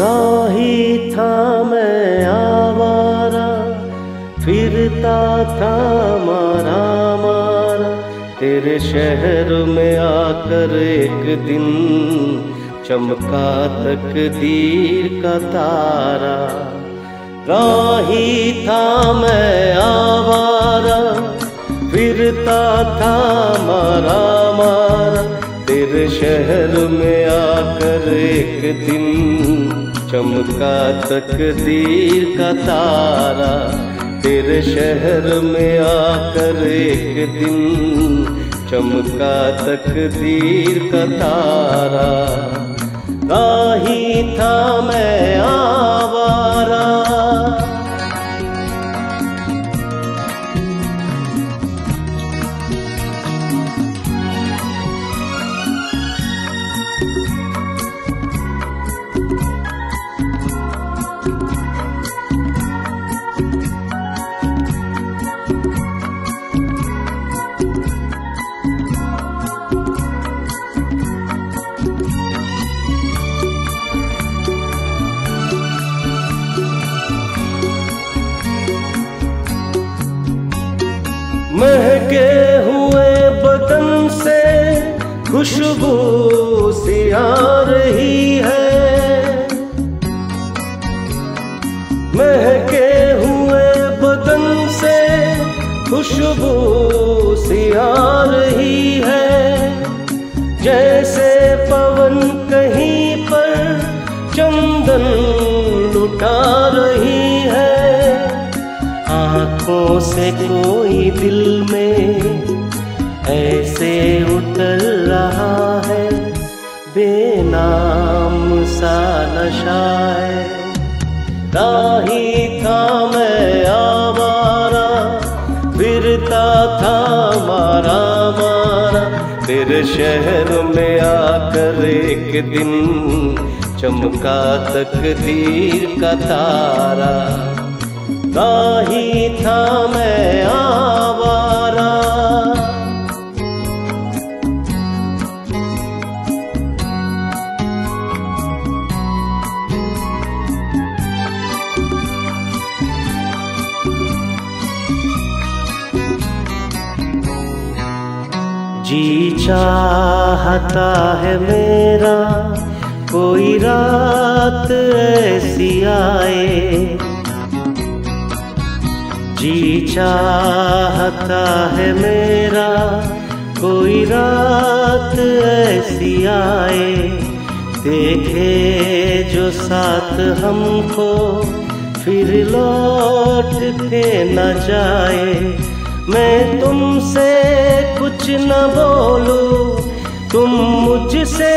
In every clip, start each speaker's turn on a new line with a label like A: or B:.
A: राही था मैं आवारा, फिरता था मारा मारा। तेरे शहर में आकर एक दिन चमका तकदीर का तारा। राही था मैं आवारा, फिरता था मारा मारा। तेरे शहर में आकर एक दिन चमका तकदीर का तारा तेरे शहर में आकर एक दिन चमका तकदीर का तारा। राही था मैं आवारा महके हुए बदन से खुशबू सी आ रही है। महके हुए बदन से खुशबू सी आ रही है। जैसे पवन कहीं पर चंदन लुटा रही से कोई दिल में ऐसे उतर रहा है, बेनाम सा नशा है। राही था मैं आवारा, फिरता था मारा मारा। तेरे शहर में आकर एक दिन चमका तकदीर का तारा। राही था मैं जी चाहता है मेरा, कोई रात ऐसी आए। जी चाहता है मेरा, कोई रात ऐसी आए। देखे जो साथ हमको, फिर लौट के न जाए। मैं तुमसे कुछ न बोलूँ, तुम मुझसे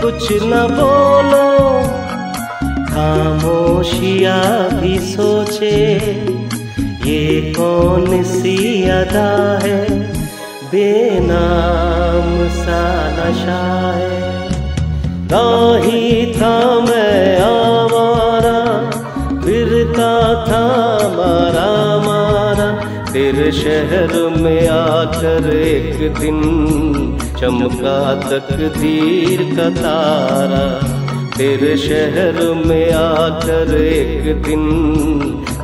A: कुछ न बोलो। खामोशिया भी सोचे, ये कौन सी अदा है? बेनाम सा नशा है। राही था मैं आवारा शहर में आकर एक दिन चमका तकदीर का तारा। तेरे शहर में आकर एक दिन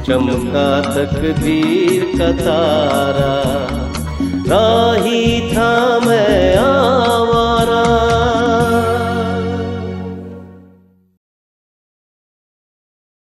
A: चमका तकदीर का तारा। राही था